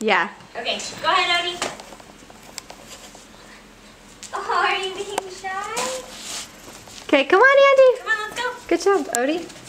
Yeah. Okay, go ahead, Odie. Oh, are you being shy? Okay, come on, Andy. Come on, let's go. Good job, Odie.